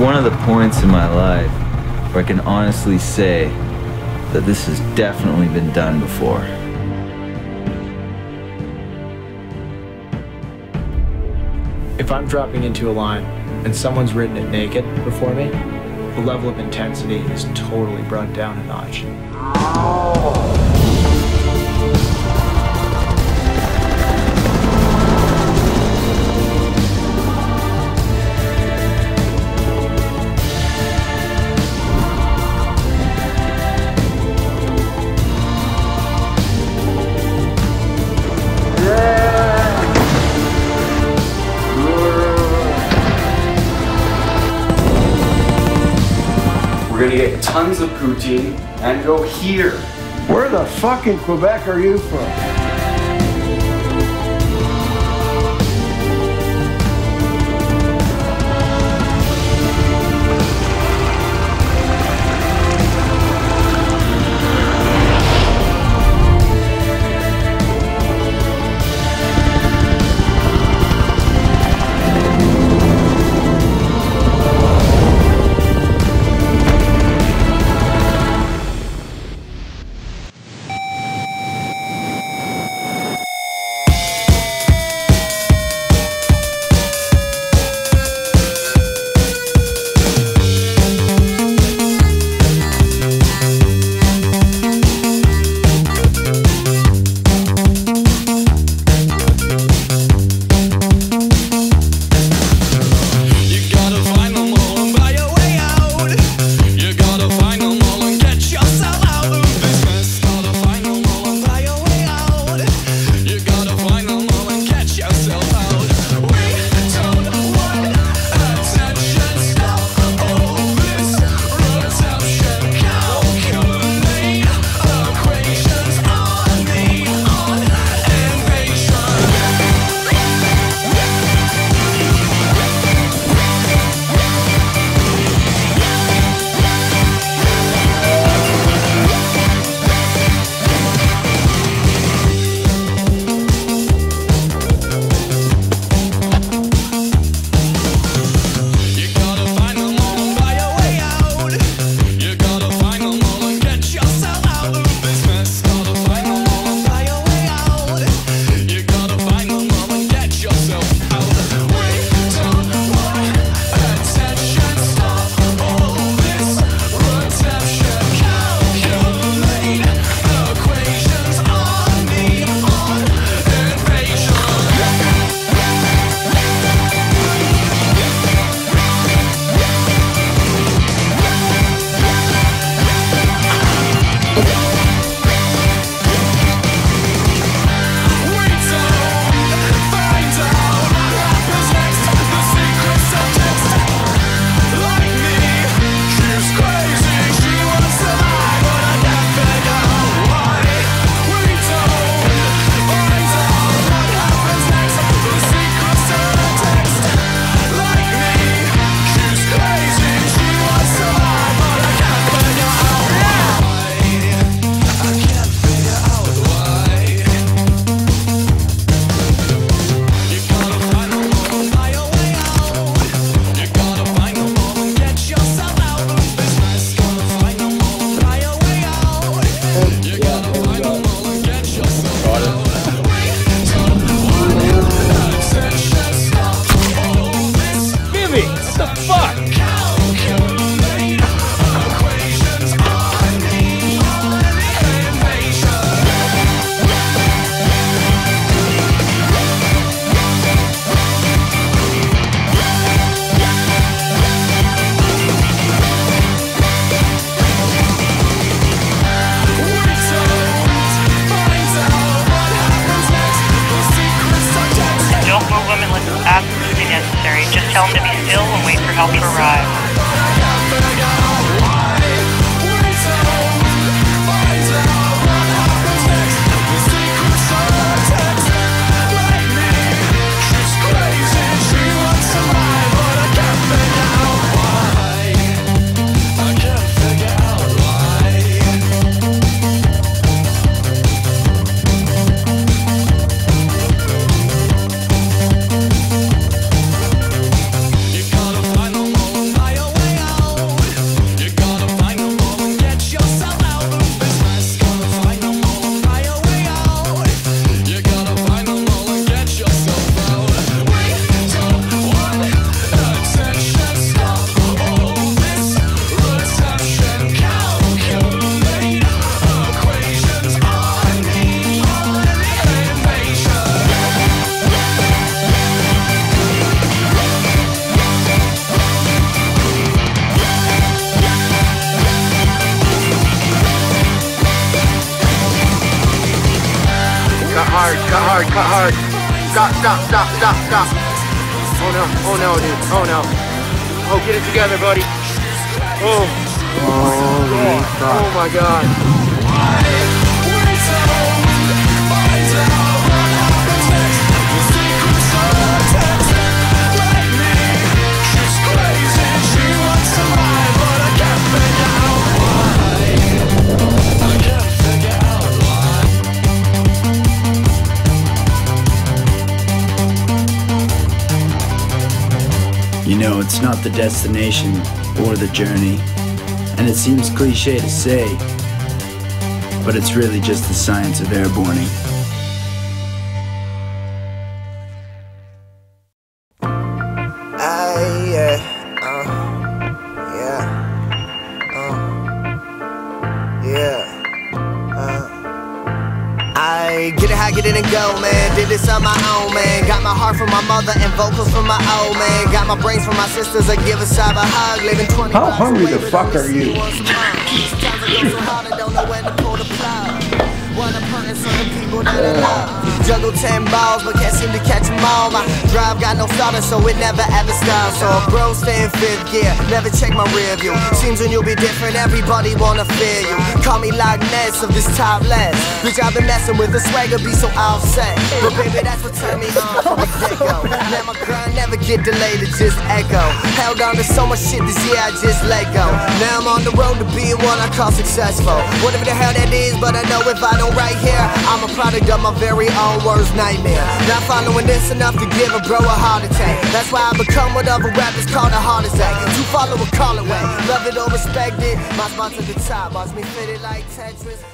one of the points in my life where I can honestly say that this has definitely been done before. If I'm dropping into a line and someone's written it naked before me, the level of intensity is totally brought down a notch. Oh. tons of poutine and go here. Where the fuck in Quebec are you from? still and wait for help to arrive. Hard, cut hard, cut hard. Stop, stop, stop, stop, stop. Oh no, oh no, dude, oh no. Oh, get it together, buddy. Oh. Oh my god. It's not the destination or the journey, and it seems cliche to say, but it's really just the science of airborning. How get it and go, man. Did this on my own, man. Got my heart from my mother and vocals from my old man. Got my brains from my sisters. I give a side a hug. Living 20 How hungry the fuck are you? One go. Juggle 10 balls, but can't seem to catch them all. My drive got no starter, so it never ever stops. So bro stay in fifth gear, never check my rear view. Seems when you'll be different, everybody wanna fear you. Call me like Ness of this top less. Bitch, I've been messing with the swagger, be so offset. But baby, that's what turned me on from the get-go. Let my grind never get delayed, it just echo. Held on to so much shit this year, I just let go. Now I'm on the road to being what I call successful. Whatever the hell that is, but I know if I don't right here, I'm a product of my very own worst nightmare. Not following this enough to give a bro a heart attack. That's why I become what other rappers call a heart attack. To follow a call away, love it or respect it. My spot to the top, watch me fit it like Tetris.